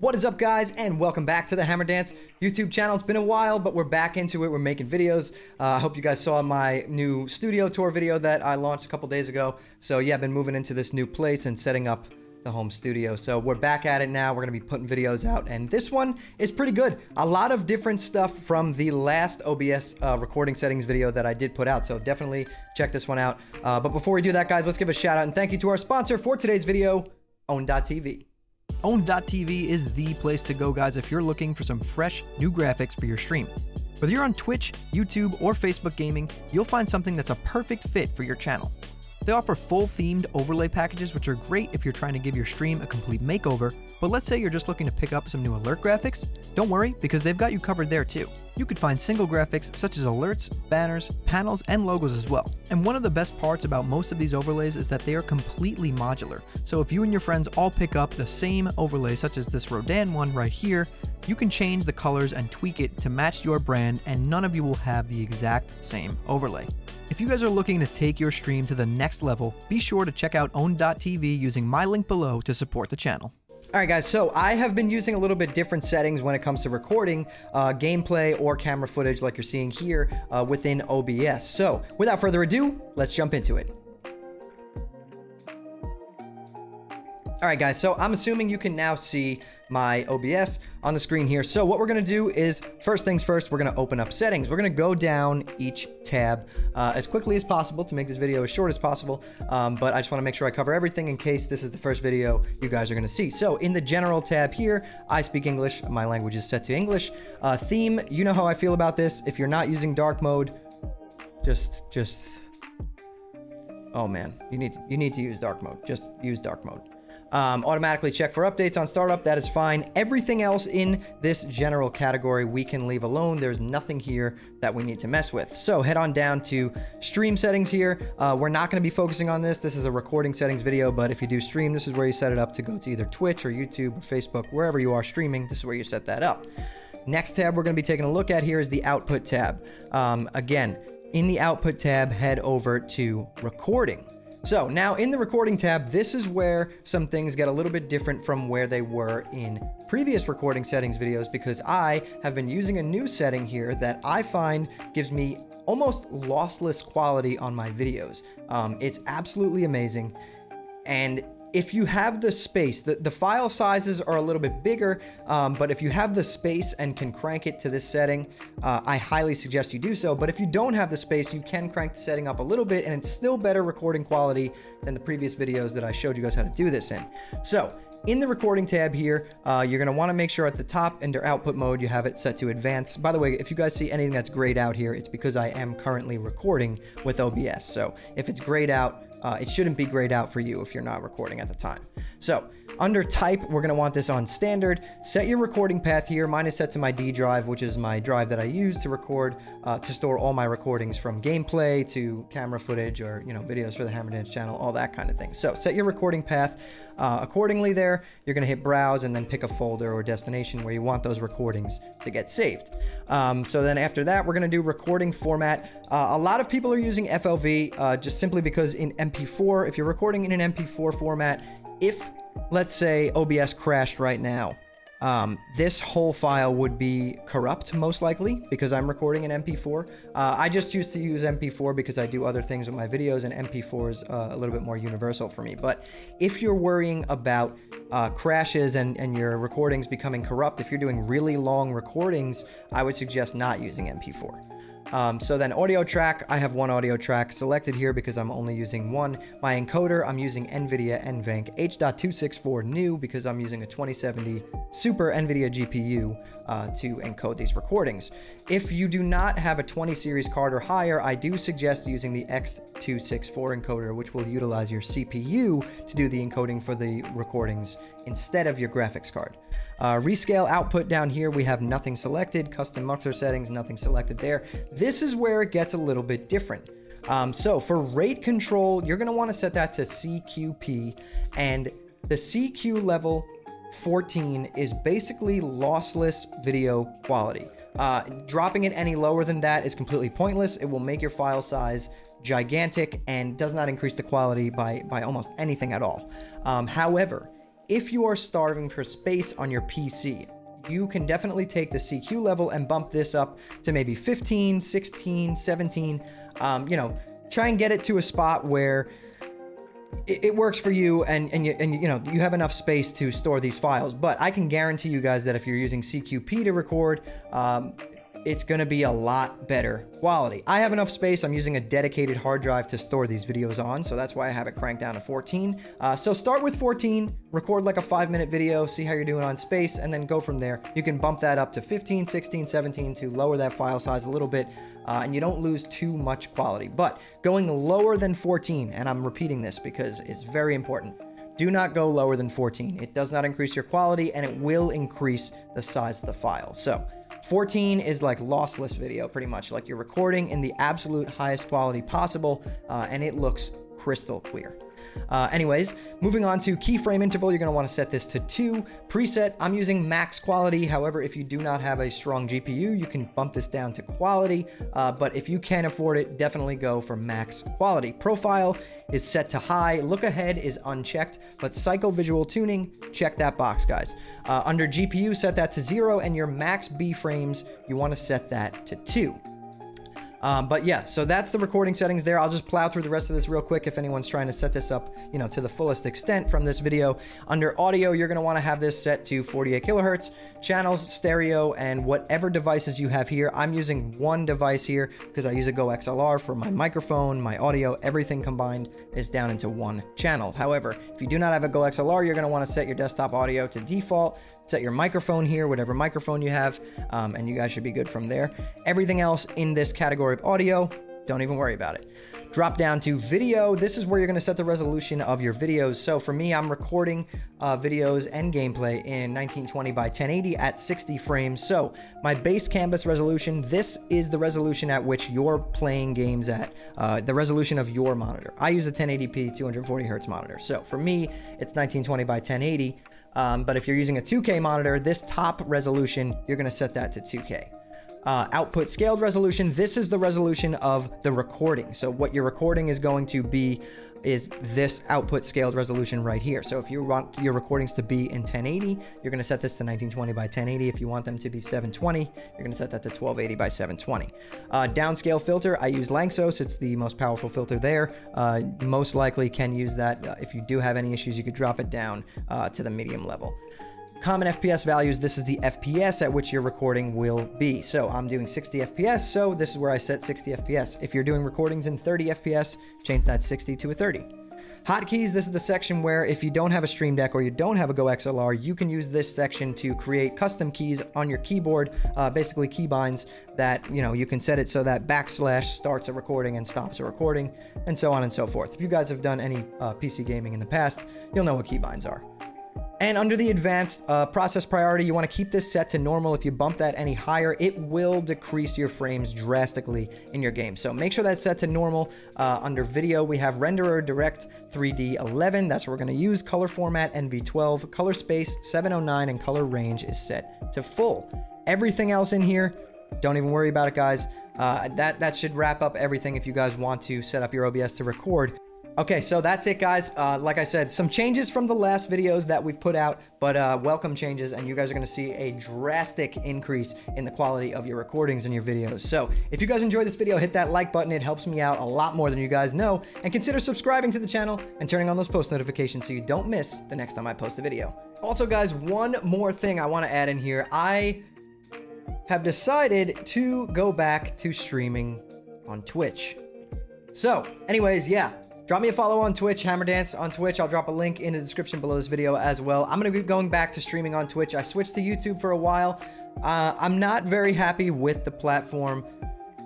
What is up guys and welcome back to the Hammer Dance YouTube channel. It's been a while but we're back into it. We're making videos. Uh, I hope you guys saw my new studio tour video that I launched a couple days ago. So yeah, I've been moving into this new place and setting up the home studio. So we're back at it now. We're going to be putting videos out and this one is pretty good. A lot of different stuff from the last OBS uh, recording settings video that I did put out. So definitely check this one out. Uh, but before we do that guys, let's give a shout out and thank you to our sponsor for today's video, Own.tv. Own.tv is the place to go, guys, if you're looking for some fresh new graphics for your stream. Whether you're on Twitch, YouTube, or Facebook gaming, you'll find something that's a perfect fit for your channel. They offer full themed overlay packages, which are great if you're trying to give your stream a complete makeover but let's say you're just looking to pick up some new alert graphics, don't worry because they've got you covered there too. You could find single graphics such as alerts, banners, panels, and logos as well. And one of the best parts about most of these overlays is that they are completely modular. So if you and your friends all pick up the same overlay such as this Rodan one right here, you can change the colors and tweak it to match your brand and none of you will have the exact same overlay. If you guys are looking to take your stream to the next level, be sure to check out own.tv using my link below to support the channel. All right, guys, so I have been using a little bit different settings when it comes to recording uh, gameplay or camera footage like you're seeing here uh, within OBS. So without further ado, let's jump into it. All right, guys, so I'm assuming you can now see my OBS on the screen here. So what we're gonna do is, first things first, we're gonna open up settings. We're gonna go down each tab uh, as quickly as possible to make this video as short as possible. Um, but I just wanna make sure I cover everything in case this is the first video you guys are gonna see. So in the general tab here, I speak English. My language is set to English. Uh, theme, you know how I feel about this. If you're not using dark mode, just, just, oh man, you need, you need to use dark mode. Just use dark mode. Um, automatically check for updates on startup, that is fine. Everything else in this general category we can leave alone. There's nothing here that we need to mess with. So head on down to stream settings here. Uh, we're not gonna be focusing on this. This is a recording settings video, but if you do stream, this is where you set it up to go to either Twitch or YouTube or Facebook, wherever you are streaming, this is where you set that up. Next tab we're gonna be taking a look at here is the output tab. Um, again, in the output tab, head over to recording. So now in the recording tab, this is where some things get a little bit different from where they were in previous recording settings videos because I have been using a new setting here that I find gives me almost lossless quality on my videos. Um, it's absolutely amazing. And if you have the space, the, the file sizes are a little bit bigger, um, but if you have the space and can crank it to this setting, uh, I highly suggest you do so. But if you don't have the space, you can crank the setting up a little bit and it's still better recording quality than the previous videos that I showed you guys how to do this in. So in the recording tab here, uh, you're want to make sure at the top under output mode, you have it set to advanced. By the way, if you guys see anything that's grayed out here, it's because I am currently recording with OBS. So if it's grayed out, uh, it shouldn't be grayed out for you if you're not recording at the time. So under type, we're gonna want this on standard. Set your recording path here. Mine is set to my D drive, which is my drive that I use to record, uh, to store all my recordings from gameplay to camera footage or, you know, videos for the Hammer Dance channel, all that kind of thing. So set your recording path uh, accordingly there. You're gonna hit browse and then pick a folder or destination where you want those recordings to get saved. Um, so then after that, we're gonna do recording format. Uh, a lot of people are using FLV uh, just simply because in MP4, if you're recording in an MP4 format, if let's say OBS crashed right now, um, this whole file would be corrupt most likely because I'm recording in MP4. Uh, I just used to use MP4 because I do other things with my videos and MP4 is uh, a little bit more universal for me. But if you're worrying about uh, crashes and, and your recordings becoming corrupt, if you're doing really long recordings, I would suggest not using MP4. Um, so then audio track, I have one audio track selected here because I'm only using one. My encoder, I'm using NVIDIA NVENC H.264 new because I'm using a 2070 Super NVIDIA GPU uh, to encode these recordings. If you do not have a 20 series card or higher, I do suggest using the X264 encoder, which will utilize your CPU to do the encoding for the recordings instead of your graphics card. Uh, rescale output down here, we have nothing selected. Custom muxer settings, nothing selected there. This is where it gets a little bit different. Um, so for rate control, you're gonna wanna set that to CQP and the CQ level 14 is basically lossless video quality. Uh, dropping it any lower than that is completely pointless. It will make your file size gigantic and does not increase the quality by, by almost anything at all. Um, however, if you are starving for space on your PC, you can definitely take the CQ level and bump this up to maybe 15, 16, 17. Um, you know, try and get it to a spot where it, it works for you and and you, and you know you have enough space to store these files. But I can guarantee you guys that if you're using CQP to record, um, it's going to be a lot better quality. I have enough space. I'm using a dedicated hard drive to store these videos on, so that's why I have it cranked down to 14. Uh, so start with 14, record like a five minute video, see how you're doing on space, and then go from there. You can bump that up to 15, 16, 17 to lower that file size a little bit, uh, and you don't lose too much quality. But going lower than 14, and I'm repeating this because it's very important, do not go lower than 14. It does not increase your quality and it will increase the size of the file. So 14 is like lossless video, pretty much. Like you're recording in the absolute highest quality possible, uh, and it looks crystal clear. Uh, anyways, moving on to keyframe interval, you're going to want to set this to 2. Preset, I'm using max quality. However, if you do not have a strong GPU, you can bump this down to quality. Uh, but if you can afford it, definitely go for max quality. Profile is set to high. Look ahead is unchecked, but psycho visual tuning, check that box, guys. Uh, under GPU, set that to 0, and your max B frames, you want to set that to 2. Um, but yeah, so that's the recording settings there. I'll just plow through the rest of this real quick if anyone's trying to set this up, you know, to the fullest extent from this video. Under audio, you're going to want to have this set to 48 kilohertz, channels, stereo, and whatever devices you have here. I'm using one device here because I use a GoXLR for my microphone, my audio, everything combined is down into one channel. However, if you do not have a GoXLR, you're going to want to set your desktop audio to default set your microphone here, whatever microphone you have, um, and you guys should be good from there. Everything else in this category of audio, don't even worry about it. Drop down to video. This is where you're gonna set the resolution of your videos. So for me, I'm recording uh, videos and gameplay in 1920 by 1080 at 60 frames. So my base canvas resolution, this is the resolution at which you're playing games at, uh, the resolution of your monitor. I use a 1080p 240 hertz monitor. So for me, it's 1920 by 1080. Um, but if you're using a 2K monitor, this top resolution, you're gonna set that to 2K uh, output scaled resolution. This is the resolution of the recording. So what your recording is going to be is this output scaled resolution right here. So if you want your recordings to be in 1080, you're going to set this to 1920 by 1080. If you want them to be 720, you're going to set that to 1280 by 720. Uh, downscale filter, I use Lanczos. It's the most powerful filter there. Uh, most likely can use that. Uh, if you do have any issues, you could drop it down uh, to the medium level. Common FPS values, this is the FPS at which your recording will be. So I'm doing 60 FPS, so this is where I set 60 FPS. If you're doing recordings in 30 FPS, change that 60 to a 30. Hotkeys, this is the section where if you don't have a Stream Deck or you don't have a GoXLR, you can use this section to create custom keys on your keyboard, uh, basically keybinds that, you know, you can set it so that backslash starts a recording and stops a recording, and so on and so forth. If you guys have done any uh, PC gaming in the past, you'll know what keybinds are. And under the advanced uh, process priority, you want to keep this set to normal. If you bump that any higher, it will decrease your frames drastically in your game. So make sure that's set to normal. Uh, under video, we have renderer direct 3D 11. That's what we're going to use. Color format NV12, color space 709, and color range is set to full. Everything else in here, don't even worry about it, guys. Uh, that, that should wrap up everything if you guys want to set up your OBS to record. Okay, so that's it, guys. Uh, like I said, some changes from the last videos that we've put out, but uh, welcome changes, and you guys are going to see a drastic increase in the quality of your recordings and your videos. So if you guys enjoyed this video, hit that like button. It helps me out a lot more than you guys know. And consider subscribing to the channel and turning on those post notifications so you don't miss the next time I post a video. Also, guys, one more thing I want to add in here. I have decided to go back to streaming on Twitch. So, anyways, yeah, Drop me a follow on Twitch, Hammerdance on Twitch. I'll drop a link in the description below this video as well. I'm going to be going back to streaming on Twitch. I switched to YouTube for a while. Uh, I'm not very happy with the platform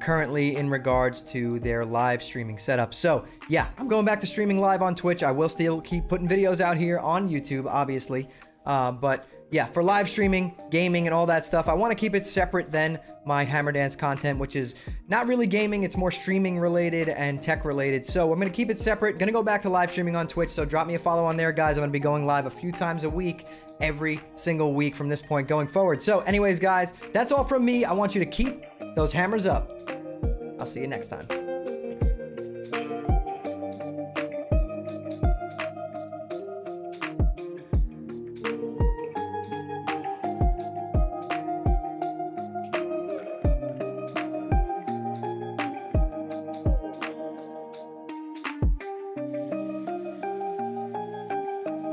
currently in regards to their live streaming setup. So yeah, I'm going back to streaming live on Twitch. I will still keep putting videos out here on YouTube, obviously. Uh, but yeah, for live streaming, gaming, and all that stuff, I want to keep it separate than my Hammer Dance content, which is not really gaming. It's more streaming related and tech related. So I'm going to keep it separate. Going to go back to live streaming on Twitch. So drop me a follow on there, guys. I'm going to be going live a few times a week, every single week from this point going forward. So anyways, guys, that's all from me. I want you to keep those hammers up. I'll see you next time.